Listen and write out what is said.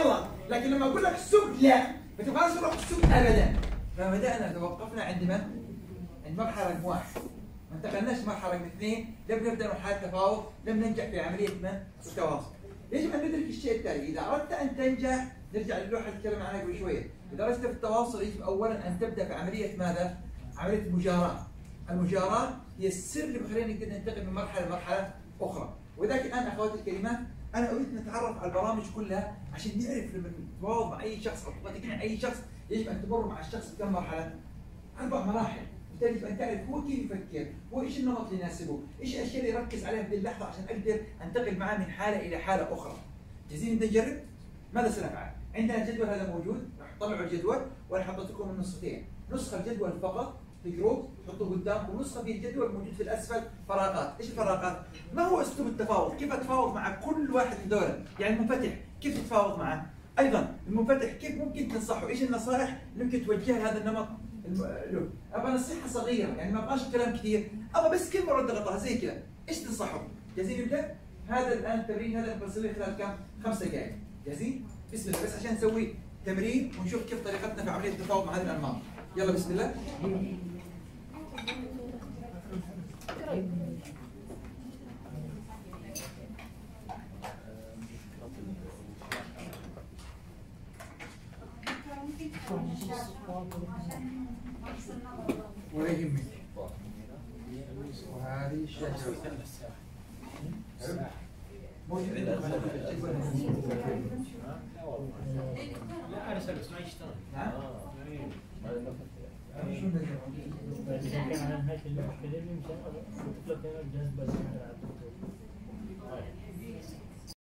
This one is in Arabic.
يلا لكن لما أقول لك سب لا. ما تبغاش تروح سب ابدا. فبدأنا توقفنا عند من؟ عند مرحلة رقم واحد. ما انتقلناش مرحله رقم اثنين. لم نبدأ مرحلة تفاوض. لم ننجح في عملية من؟ التواصل. يجب أن ندرك الشيء التالي. إذا أردت أن تنجح نرجع للوحه اللي تكلم عنها قبل شوية. إذا أردت في التواصل يجب اولا أن تبدأ في عملية ماذا؟ عملية المجاراة. المجاراة هي السر اللي بيخلينا نقدر ننتقل من مرحلة لمرحلة أخرى. ولذلك الآن أخواتي الكريمات أنا أريد نتعرف على البرامج كلها عشان نعرف لما نتفاوض مع أي شخص أو تقنع أي شخص يجب أن تمر مع الشخص بكم مرحلة؟ أربع مراحل بالتالي يجب أن تعرف هو كيف يفكر، هو إيش النمط اللي يناسبه، إيش الأشياء اللي يركز عليها في اللحظة عشان أقدر أنتقل معاه من حالة إلى حالة أخرى. جاهزين نجرب؟ ماذا سنفعل؟ عندنا الجدول هذا موجود، راح طلعوا الجدول وأنا حطيت لكم النسختين، نسخة الجدول فقط في جروب قدامكم ونسخه في الجدول موجود في الأسفل فراغات، إيش الفراغات؟ ما هو أسلوب التفاوض؟ كيف أتفاوض مع كل واحد من دول؟ يعني المنفتح كيف تتفاوض معه؟ أيضا المنفتح كيف ممكن تنصحه؟ إيش النصائح اللي ممكن توجهها هذا النمط له؟ أبغى نصيحة صغيرة يعني ما أبغاش كلام كثير، أبغى بس كلمة رد غطاها زي كذا، إيش تنصحه؟ جاهزين نبدا؟ هذا الآن التمرين هذا بنسويه خلال كم؟ خمس دقائق، جاهزين؟ بسم الله بس عشان نسوي تمرين ونشوف كيف طريقتنا في عملية التفاوض مع هذه الأنماط. يلا بسم الله. ولا يهمك وهذه الشجرة لا أنا سلس ما يشتغل نعم شو